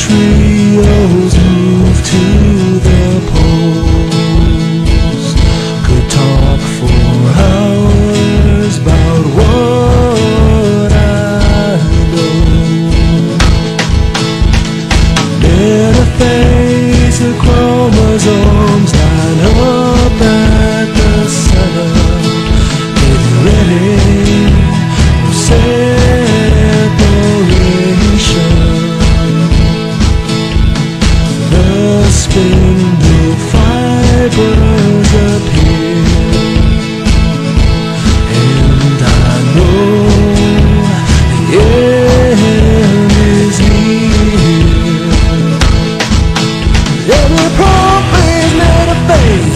trios move to their poles. Could talk for hours about what I know. Did a face a chromosome?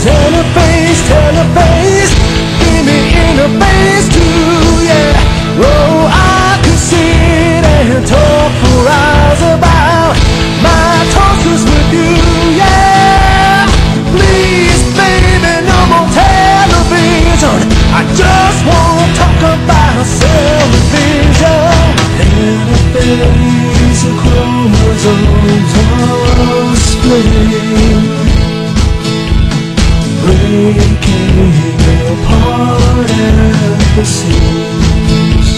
Telephase, telophase Give me interphase too, yeah. Oh, I talk for about My with you, yeah. Please, baby, no more television. I just talk about television Breaking apart the seams,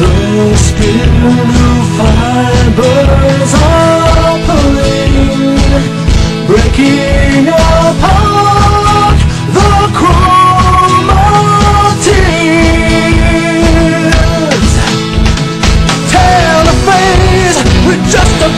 the spidery fibers are pulling Breaking apart the phase just a